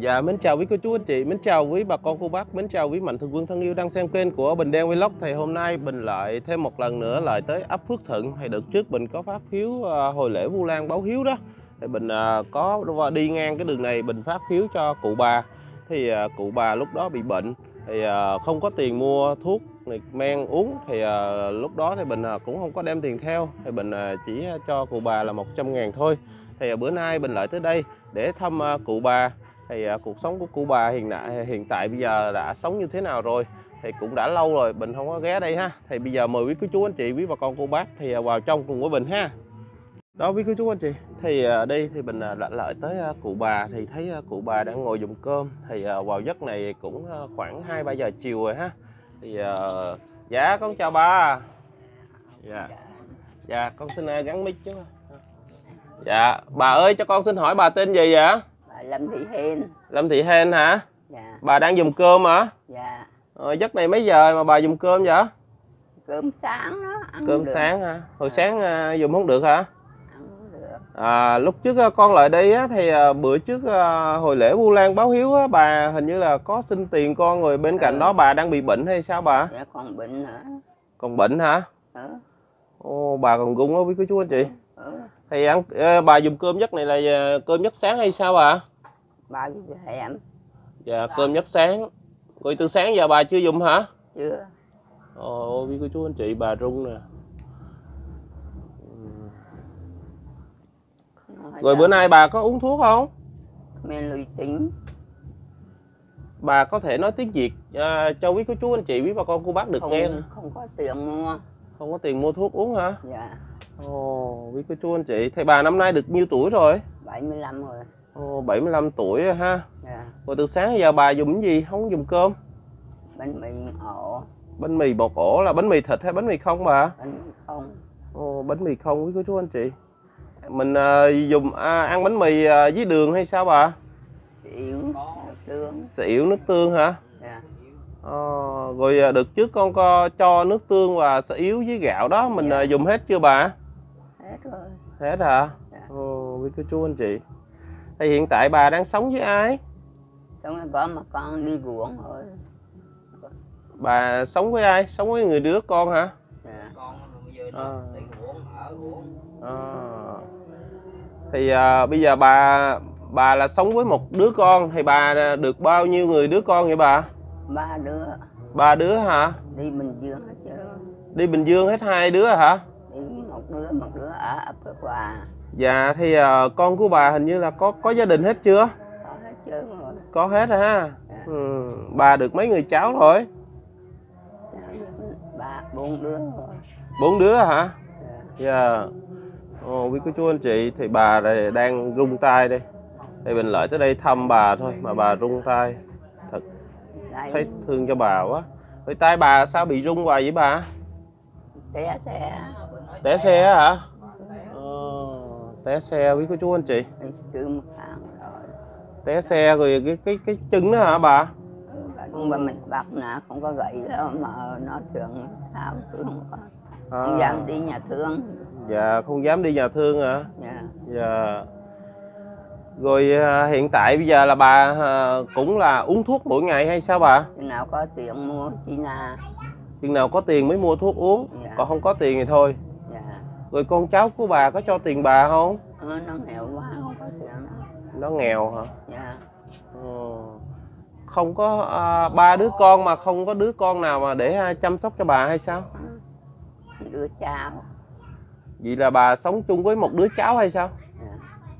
Dạ, mến chào quý cô chú anh chị, mến chào quý bà con cô bác, mến chào quý mạnh thường quân thân yêu đang xem kênh của Bình Đen Vlog. Thì hôm nay Bình lại thêm một lần nữa lại tới ấp Phước Thuận. Thì đợt trước Bình có phát phiếu à, hồi lễ Vu Lan báo hiếu đó. Thì Bình à, có đi ngang cái đường này Bình phát phiếu cho cụ bà. Thì à, cụ bà lúc đó bị bệnh thì không có tiền mua thuốc này, men uống thì lúc đó thì Bình cũng không có đem tiền theo. Thì Bình chỉ cho cụ bà là 100 ngàn thôi. Thì bữa nay Bình lại tới đây để thăm cụ bà thì à, cuộc sống của cụ bà hiện tại hiện tại bây giờ đã sống như thế nào rồi? Thì cũng đã lâu rồi Bình không có ghé đây ha. Thì bây giờ mời quý cô chú anh chị quý bà con cô bác thì à, vào trong cùng với Bình ha. Đó quý cô chú anh chị. Thì à, đây thì Bình à, đã lại tới à, cụ bà thì thấy à, cụ bà đang ngồi dùng cơm. Thì à, vào giấc này cũng à, khoảng 2 3 giờ chiều rồi ha. Thì à, dạ con chào bà. Dạ. Dạ con xin à, gắn mic chứ. Dạ bà ơi cho con xin hỏi bà tên gì vậy? Lâm Thị Hiền Lâm Thị Hên hả? dạ Bà đang dùng cơm hả? dạ Ờ, giấc này mấy giờ mà bà dùng cơm vậy? cơm sáng đó ăn Cơm được, sáng hả? Hồi À. sáng à, dùng không được hả? ăn không được À, lúc trước con lại đây á, thì à, bữa trước à, hồi lễ Vu Lan báo hiếu á, bà hình như là có xin tiền con rồi bên cạnh Ừ. đó bà đang bị bệnh hay sao bà? dạ còn bệnh nữa Còn bệnh hả? ừ. Ồ, bà còn gung á quý cô chú anh chị. Ừ. Thì ăn ờ, bà dùng cơm giấc này là cơm giấc sáng hay sao bà? Ba cái hẻm Dạ cơm giấc sáng. Rồi từ sáng giờ bà chưa dùng hả? chưa Ồ, quý cô chú anh chị bà rung nè. Rồi bữa nay bà có uống thuốc không? men lùi tính Bà có thể nói tiếng Việt à, cho quý cô chú anh chị, quý bà con cô bác được không nghe. không có tiền mua Không có tiền mua thuốc uống hả? dạ Ồ, quý cô chú anh chị. Thì bà năm nay được nhiêu tuổi rồi? 75 rồi Ồ, 75 tuổi rồi ha. dạ Rồi từ sáng giờ bà dùng cái gì? Không dùng cơm. bánh mì ổ Bánh mì bột ổ là bánh mì thịt hay bánh mì không bà? bánh mì không Ồ, bánh mì không quý cô chú anh chị. Mình à, dùng à, ăn bánh mì à, với đường hay sao bà? xỉu tương Xỉu nước tương hả? dạ Ờ, rồi à, đợt trước con có cho nước tương và sữa yếu với gạo đó mình Dạ. à, dùng hết chưa bà? hết rồi Hết hả? Dạ. Ồ, quý cô chú anh chị. Thì hiện tại bà đang sống với ai? rồi có mà con đi ruộng rồi Bà sống với ai? Sống với người đứa con hả? dạ À. À. Thì à, bây giờ bà bà là sống với một đứa con thì bà được bao nhiêu người đứa con vậy bà? ba đứa Ba đứa hả? đi Bình Dương hết chứ Đi Bình Dương hết hai đứa hả? đi một đứa một đứa ở ấp Phước Hòa Dạ thì à, con của bà hình như là có có gia đình hết chưa? có hết chứ rồi Có hết rồi ha. Dạ. Ừ. Bà được mấy người cháu rồi? ba bốn đứa rồi Bốn đứa hả? dạ. Dạ. Ồ, quý cô chú anh chị thì bà này đang rung tay đây. Thì mình lại tới đây thăm bà thôi mà bà rung tay. Thật thấy thương cho bà quá. Rồi tay bà sao bị rung hoài vậy bà? té xe Té xe hả? Té xe quý cô chú anh chị. đi chưa một tháng rồi Té xe rồi cái cái cái chân đó hả bà? Ừ, bà không mình bắt nè không có gậy đâu mà nó thường tháo không có không À, dám đi nhà thương Dạ không dám đi nhà thương hả? dạ Dạ. Rồi à, hiện tại bây giờ là bà à, cũng là uống thuốc mỗi ngày hay sao bà? khi nào có tiền mua chi na Chừng nào có tiền mới mua thuốc uống, Dạ. còn không có tiền thì thôi. Rồi con cháu của bà có cho tiền bà không? ờ, nó nghèo quá không có tiền Nó nghèo hả? dạ Ờ. Không có à, ba đứa con mà không có đứa con nào mà để à, chăm sóc cho bà hay sao? đứa cháu Vậy là bà sống chung với một đứa cháu hay sao? dạ.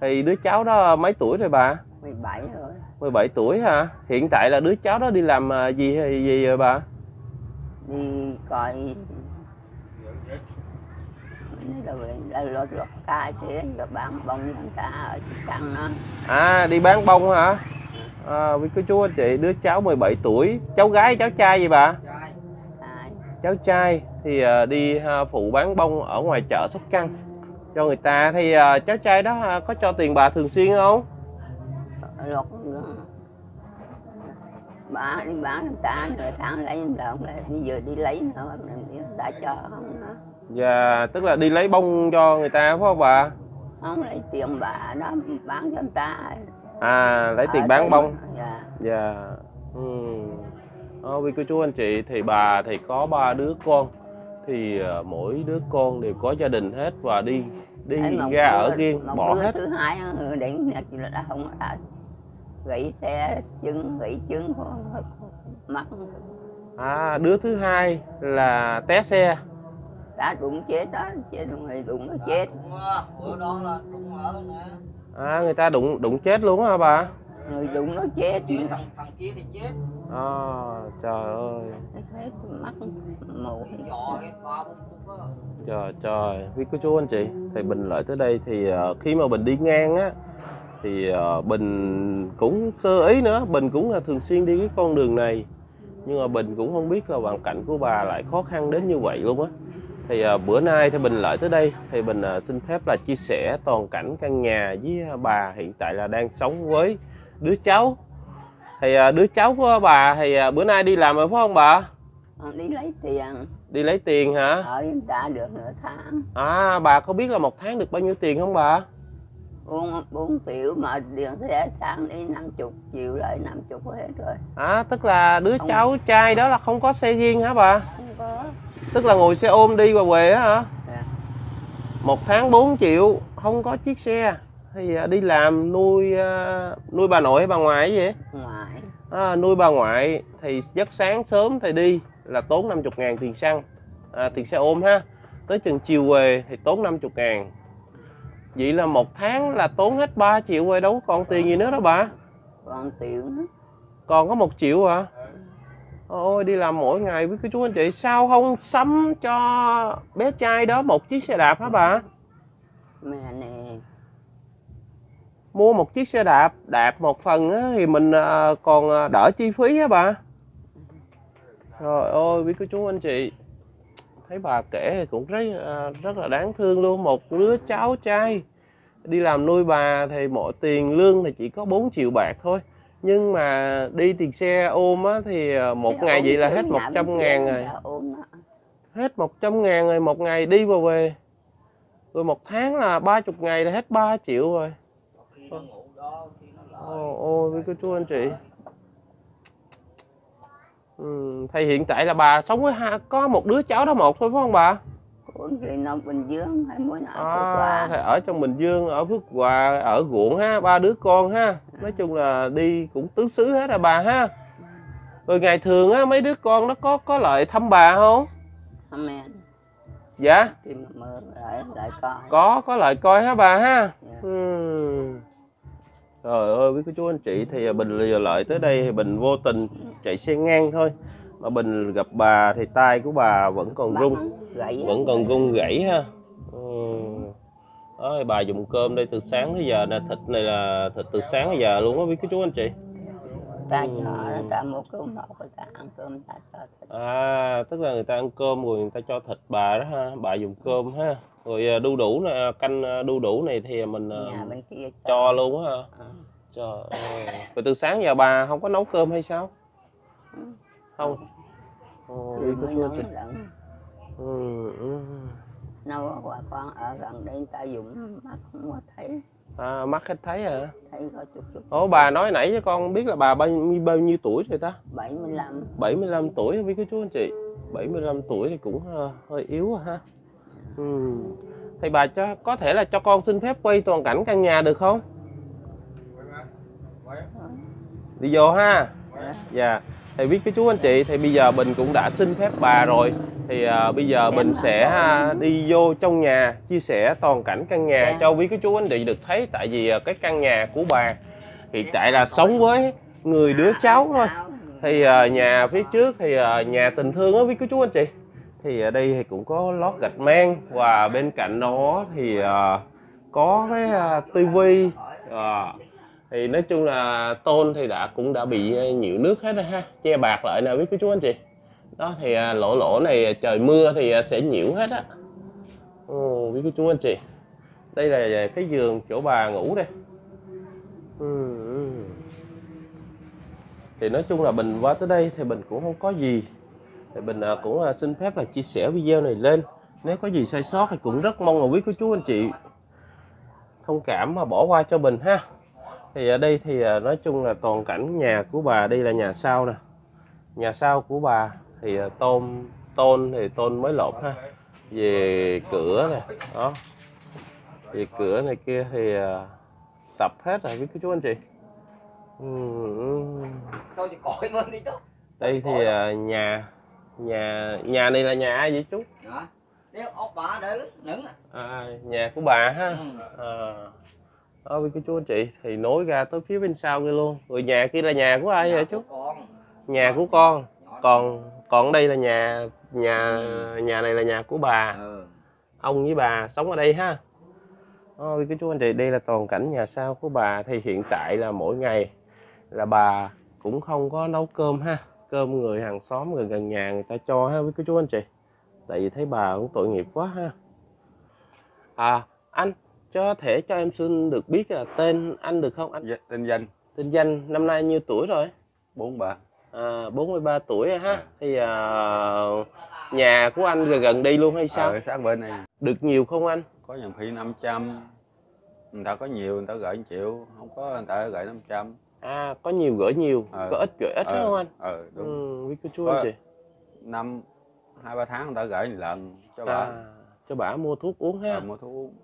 Thì đứa cháu đó mấy tuổi rồi bà? 17 rồi 17 tuổi hả? Hiện tại là đứa cháu đó đi làm à, gì hay gì rồi bà? đi coi đâu là lột lột ca kia rồi bán bông người ta ở căn nó À đi bán bông hả? À, với cô chú anh chị, đứa cháu 17 tuổi, cháu gái cháu trai gì bà? Cháu trai thì à, đi à, phụ bán bông ở ngoài chợ Sóc Trăng cho người ta thì à, cháu trai đó có cho tiền bà thường xuyên không? lột bà đi bán người ta nửa tháng lấy đồng lại bây giờ đi lấy nữa mình đã cho không. Dạ, tức là đi lấy bông cho người ta phải không bà? không lấy tiền bà nó bán cho người ta. À lấy tiền Ở bán bông. dạ. Dạ ừ. Ờ, quý cô chú anh chị thì bà thì có ba đứa con. Thì ờ, mỗi đứa con đều có gia đình hết và đi đi Đấy, ra ở đứa- riêng một bỏ đứa hết. thứ hai đến là đã không đã gãy xe chân gãy chân mắt. À đứa thứ hai là té xe đã đụng chết đó chết người đụng nó chết. Đúng á, bữa đó là ở nè. À người ta đụng đụng chết luôn hả bà? Người đụng nó chết. Chứ thằng, thằng kia thì chết. À, trời ơi. Hết mắt mù Trời trời, quý cô chú anh chị, thì Bình lại tới đây thì ờ, khi mà Bình đi ngang á thì ờ, Bình cũng sơ ý nữa, Bình cũng là thường xuyên đi cái con đường này. Nhưng mà Bình cũng không biết là hoàn cảnh của bà lại khó khăn đến như vậy luôn á. Thì ờ, bữa nay thì Bình lại tới đây thì Bình ờ, xin phép là chia sẻ toàn cảnh căn nhà với bà hiện tại là đang sống với đứa cháu. Thì ờ, đứa cháu của bà thì ờ, bữa nay đi làm rồi phải không bà? Ờ, đi lấy tiền Đi lấy tiền hả? ở người ta được nửa tháng À bà có biết là một tháng được bao nhiêu tiền không bà? bốn bốn triệu mà điện thế sang đi năm chục triệu lại năm chục hết rồi À tức là đứa Không. cháu trai đó là không có xe riêng hả bà? không có Tức là ngồi xe ôm đi và về á hả? Dạ. Một tháng 4 triệu không có chiếc xe. Thì à, đi làm nuôi à, nuôi bà nội hay bà ngoại vậy? ngoài À, nuôi bà ngoại thì giấc sáng sớm thì đi là tốn 50 ngàn tiền xăng. À, tiền xe ôm ha. Tới chừng chiều về thì tốn 50 ngàn. Vậy là một tháng là tốn hết 3 triệu rồi đâu còn tiền gì nữa đó bà. Còn tiền còn có một triệu hả ôi đi làm mỗi ngày với cái chú anh chị. Sao không sắm cho bé trai đó một chiếc xe đạp hả bà? Mẹ nè. Mua một chiếc xe đạp đạp một phần á, thì mình à, còn à, đỡ chi phí á bà? Trời ơi quý cô chú anh chị. Thấy bà kể cũng rất à, rất là đáng thương luôn. Một đứa cháu trai đi làm nuôi bà thì mỗi tiền lương thì chỉ có 4 triệu bạc thôi nhưng mà đi tiền xe ôm á thì à, một Cái ngày vậy là hết nhà 100 bên ngàn rồi. hết 100 ngàn rồi một ngày đi và về. Rồi một tháng là 30 ngày là hết 3 triệu rồi. Có khi nó ngủ đó, khi nó lợi Ồ, ôi với cô chú anh chị. Ừ, Thì hiện tại là bà sống với hai, có một đứa cháu đó một thôi phải không bà? Cuốn thì nó Bình Dương hay mỗi nào À, à, ở trong Bình Dương, ở Phước Hòa, ở ruộng ha, ba đứa con ha. Nói chung là đi cũng tứ xứ hết rồi bà ha. Rồi ngày thường á, mấy đứa con nó có có lại thăm bà không? Amen Dạ, lại lại coi. Có, có lại coi hả bà ha? Dạ. Ừ. Trời ơi với cô chú anh chị thì Bình lìa lại tới đây thì Bình vô tình chạy xe ngang thôi mà Bình gặp bà thì tay của bà vẫn còn rung. gãy vẫn còn rung gãy ha. Ừ. đó thì bà dùng cơm đây từ sáng tới giờ nè. Thịt này là thịt từ sáng tới giờ luôn á. Với cô chú anh chị? Ta Ừ. cho ta mua cơm một người ta ăn cơm ta cho thịt. À tức là người ta ăn cơm rồi người ta cho thịt bà đó ha. Bà dùng cơm ha. Rồi à, đu đủ nè canh à, đu đủ này thì mình à, nhà bên kia cho. luôn á ha. Ờ. Trời ơi. Rồi từ sáng giờ bà không có nấu cơm hay sao? Không. Nấu anh chị. lẫn Ừ, ừ. nấu qua con ở gần đây người ta dùng mắt không có thấy À, mắt hết thấy hả? thấy có chút chút Ồ, bà nói nãy cho con biết là bà bao nhiêu, bao nhiêu tuổi rồi ta? 75 75 tuổi quý cô chú anh chị. 75 tuổi thì cũng ờ, hơi yếu rồi ha. Ừ. Thì bà cho có thể là cho con xin phép quay toàn cảnh căn nhà được không? Đi vô ha. Dạ. Dạ. Thì biết cái chú anh chị thì bây giờ Bình cũng đã xin phép bà rồi. Thì à, bây giờ bà sẽ à, đi vô trong nhà chia sẻ toàn cảnh căn nhà Dạ. cho quý cái chú anh chị được thấy tại vì à, cái căn nhà của bà hiện tại là sống với người đứa cháu thôi. Thì à, nhà phía trước thì à, nhà tình thương á quý cô chú anh chị. Thì ở đây thì cũng có lót gạch men và bên cạnh đó thì à, có cái à, tivi à, thì nói chung là tôn thì đã cũng đã bị ờ, nhiễu nước hết rồi ha che bạc lại nè biết cô chú anh chị. Đó thì ờ, lỗ lỗ này ờ, trời mưa thì sẽ nhiễu hết á. Ồ biết cô chú anh chị. Đây là cái giường chỗ bà ngủ đây. Ừ, thì nói chung là mình qua tới đây thì mình cũng không có gì. Thì mình cũng xin phép là chia sẻ video này lên. Nếu có gì sai sót thì cũng rất mong là quý cô chú anh chị thông cảm mà bỏ qua cho mình ha thì ở đây thì à, nói chung là toàn cảnh nhà của bà đây là nhà sau nè. Nhà sau của bà thì à, tôn tôn thì tôn mới lột ha. Về cửa nè đó. Về cửa này kia thì à, sập hết rồi với chú anh chị. Đây thì nhà nhà nhà này là nhà ai vậy chú? Đó đeo ốc bà để nứng à. À, nhà của bà ha. À, đó với các chú anh chị thì nối ra tới phía bên sau kia luôn. Rồi nhà kia là nhà của ai vậy chú? nhà của con. còn còn đây là nhà nhà nhà này là nhà của bà. Ừ. ông với bà sống ở đây ha. Ôi cái chú anh chị đây là toàn cảnh nhà sau của bà. Thì hiện tại là mỗi ngày là bà cũng không có nấu cơm ha. Cơm người hàng xóm người gần nhà người ta cho ha với cái chú anh chị. Tại vì thấy bà cũng tội nghiệp quá ha. À anh cho thể cho em xin được biết là tên anh được không anh? Dạ, tên danh. Tên danh năm nay nhiêu tuổi rồi? Bốn bà à, 43 tuổi ha. À. thì à, nhà của anh gần gần đi luôn hay sao? Ở sát bên này được nhiều không anh? Có nhiều khi 500 người ta có nhiều người ta gửi 1 triệu. Không có người ta gửi 500 à có nhiều gửi nhiều. Ờ. có ít gửi ít ờ. không anh? Ờ đúng. Ừ, chú Có- anh chị. năm hai ba tháng người ta gửi một lần cho bà. À, cho bà mua thuốc uống ha. Ờ, mua thuốc uống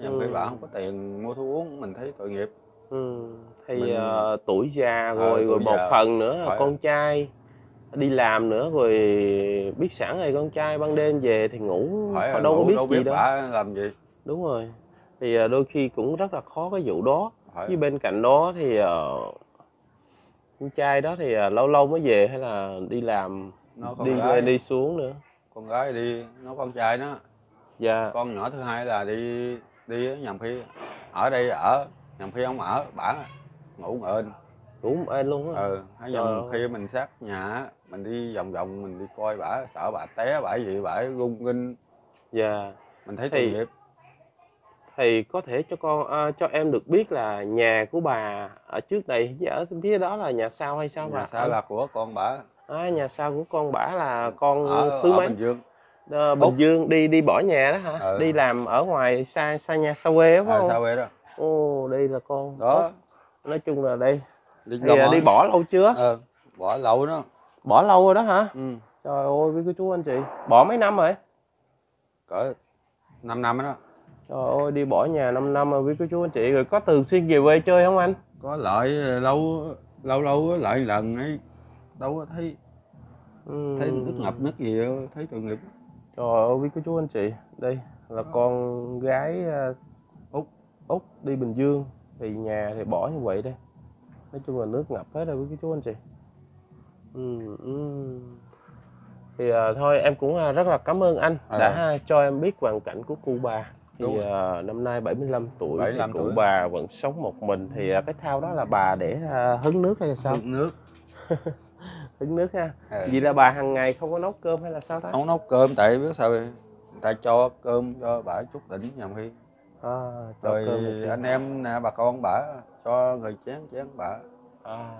nhiều Ừ. bà không có tiền mua thuốc uống mình thấy tội nghiệp. Ừ. thì Mình- ờ, tuổi già Ờ, rồi rồi tuổi một phần nữa là con trai. Đi làm nữa rồi biết sẵn rồi con trai ban đêm về thì ngủ hỏi là đâu có ngủ biết đâu gì biết đâu. bà làm gì. Đúng rồi. Thì ờ, đôi khi cũng rất là khó cái vụ đó. Hỏi với bên cạnh đó thì ờ, con trai đó thì ờ, lâu lâu mới về hay là đi làm đi gái. đi xuống nữa. Con gái đi nó con trai nó dạ. Con nhỏ thứ hai là đi đi nhầm khi ở đây ở nhầm khi không ở bả ngủ ngợn ngủ một êm luôn á? Ừ hay ơi. khi mình sát nhà mình đi vòng vòng mình đi coi bả sợ bả té bả gì bả rung rinh. Dạ. Mình thấy tội nghiệp. thì có thể cho con à, cho em được biết là nhà của bà ở trước đây với ở phía đó là nhà sau hay sao nhà bà? sau là của con bả à, nhà sau của con bả là con ở, thứ ở mấy? Bình dương Ờ, Bình Úc. Dương đi đi bỏ nhà đó hả? Ừ. đi làm ở ngoài xa xa nhà xa quê đúng à, không? sao vậy đó. Ồ đây là con đó. Úc. nói chung là đây đi, thì, à, đi bỏ lâu chưa? Ờ, bỏ lâu đó. Bỏ lâu rồi đó hả? Ừ. trời ơi với cái chú anh chị. Bỏ mấy năm rồi? Cỡ 5 năm đó. Trời ơi đi bỏ nhà 5 năm rồi với cái chú anh chị. Rồi có thường xuyên về quê chơi không anh? Có lợi lâu lâu lâu lại lần ấy. Đâu có thấy. Ừ. thấy nước ngập nước gì thấy tội nghiệp Trời ơi, cái chú anh chị, đây là con gái ờ, Úc. Úc đi Bình Dương thì nhà thì bỏ như vậy đây. Nói chung là nước ngập hết rồi với cái chú anh chị. Ừ, ừ. Thì ờ, thôi em cũng ờ, rất là cảm ơn anh Ờ. đã cho em biết hoàn cảnh của cụ bà. Thì Đúng ờ, năm nay 75 tuổi 75 thì cụ tuổi. bà vẫn sống một mình thì ờ, cái thao đó là bà để ờ, hứng nước hay là sao? nước nước Hứng nước ha. Ờ. Vậy là bà hàng ngày không có nấu cơm hay là sao ta? không nấu cơm tại biết sao người ta cho cơm cho bả chút đỉnh nhầm khi À, cho rồi anh em nè bà con bả cho người chén chén bả À.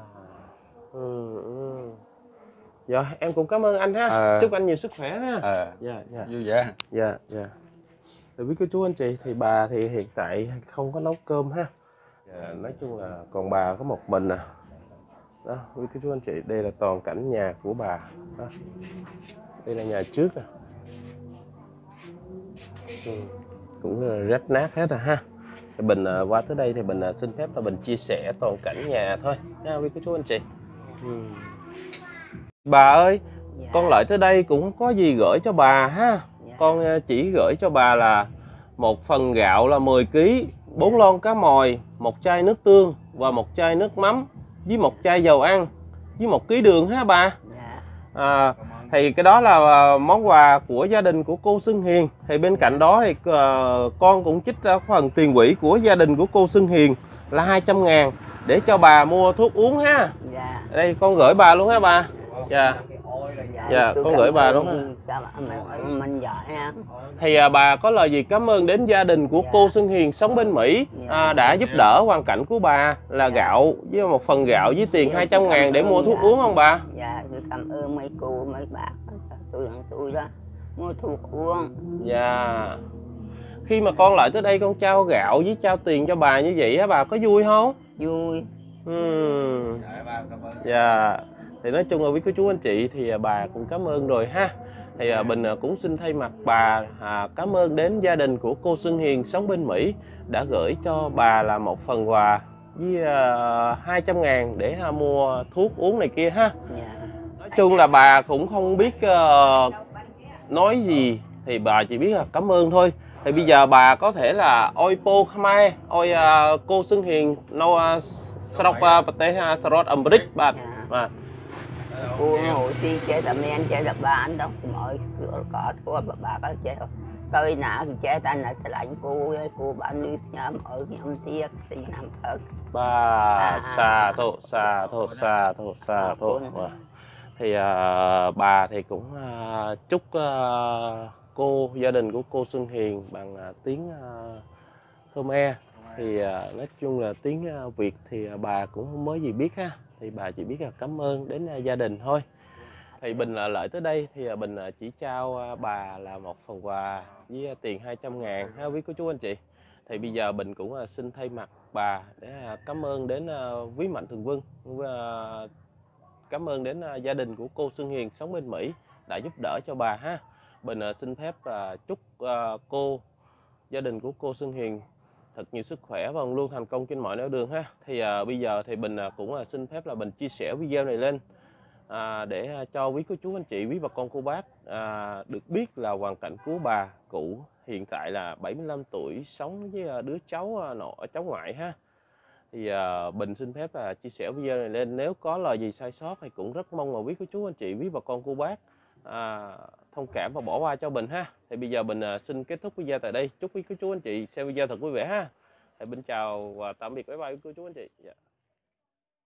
Ừ, ừ. Dạ, em cũng cảm ơn anh ha. À. Chúc anh nhiều sức khỏe ha. ờ Dạ, dạ. vui vẻ Dạ, dạ. Rồi biết cô chú anh chị thì bà thì hiện tại không có nấu cơm ha. Dạ, nói chung là còn bà có một mình à. Đó, quý cô chú anh chị, đây là toàn cảnh nhà của bà. Đó. Đây là nhà trước nè. Ừ. Cũng là rách nát hết rồi ha. Thì Bình à, qua tới đây thì Bình à, xin phép là Bình chia sẻ toàn cảnh nhà thôi nha quý cô chú anh chị. Ừ. Bà ơi, Dạ, con lại tới đây cũng có gì gửi cho bà ha. dạ. Con ờ, chỉ gửi cho bà là một phần gạo là 10 kg, bốn lon cá mòi, một chai nước tương và một chai nước mắm với một chai dầu ăn với một ký đường ha bà. Dạ, À, thì cái đó là ờ, món quà của gia đình của cô Xuân Hiền. Thì bên cạnh đó thì ờ, con cũng trích ra phần tiền quỹ của gia đình của cô Xuân Hiền là 200 ngàn để cho bà mua thuốc uống ha. dạ. Đây con gửi bà luôn ha bà. Dạ. Dạ, Dạ, con gửi bà ơn mình giỏi nha. Thì à, bà có lời gì cảm ơn đến gia đình của Dạ. cô Xuân Hiền sống bên Mỹ Dạ. à, đã giúp đỡ hoàn cảnh của bà là Dạ. gạo với một phần gạo với tiền Dạ, 200 tôi ngàn để mua thuốc dạ. uống không bà? Dạ, tôi cảm ơn mấy cô, mấy bác. Tôi ăn tôi đó. Mua thuốc uống. Dạ. Khi mà con lại tới đây con trao gạo với trao tiền cho bà như vậy á bà có vui không? vui Ừm. dạ ba cảm ơn Dạ, thì nói chung là quý cô chú anh chị thì à, bà cũng cảm ơn rồi ha. Thì à, mình à, cũng xin thay mặt bà à, cảm ơn đến gia đình của cô Xuân Hiền sống bên Mỹ đã gửi cho bà là một phần quà với à, 200 ngàn để à, mua thuốc uống này kia ha. dạ Nói chung là bà cũng không biết ờ, nói gì thì bà chỉ biết là cảm ơn thôi. Thì bây giờ bà có thể là oi po khmer, à, cô Xuân Hiền no à, srok à, pate ha srot amrik bà. dạ Bà cô hồi si chế là men chế là ba anh đâu mọi cửa có thua bà bà có chế tôi nã chế ta là lạnh cô với cô bán đi nhà ở nhầm tiếc thì nằm ở. Ba à, à, xa à. thụ xa thụ xa thụ xa ờ, thụ dạ. thì à, bà thì cũng à, chúc à, cô gia đình của cô Xuân Hiền bằng à, tiếng à, Khmer thì à, nói chung là tiếng à, Việt thì à, bà cũng không mới gì biết ha. Thì bà chỉ biết là cảm ơn đến gia đình thôi. Thì Bình lợi tới đây thì Bình chỉ trao bà là một phần quà với tiền 200 ngàn ha, quý cô chú anh chị. Thì bây giờ Bình cũng xin thay mặt bà để cảm ơn đến quý mạnh thường quân cảm ơn đến gia đình của cô Xuân Hiền sống bên Mỹ đã giúp đỡ cho bà ha. Bình xin phép chúc cô, gia đình của cô Xuân Hiền thật nhiều sức khỏe. Và luôn thành công trên mọi nẻo đường ha. Thì à, bây giờ thì Bình à, cũng à, xin phép là Bình chia sẻ video này lên à, để à, cho quý cô chú anh chị quý bà con cô bác à, được biết là hoàn cảnh của bà cụ hiện tại là 75 tuổi sống với à, đứa cháu à, nội cháu ngoại ha. Thì à, Bình xin phép là chia sẻ video này lên. Nếu có lời gì sai sót thì cũng rất mong là quý cô chú anh chị quý bà con cô bác à, thông cảm và bỏ qua cho Bình ha. Thì bây giờ Bình à, xin kết thúc video tại đây. Chúc quý cô chú anh chị xem video thật vui vẻ ha. Thì Bình chào và tạm biệt bye bye quý cô chú anh chị. Yeah.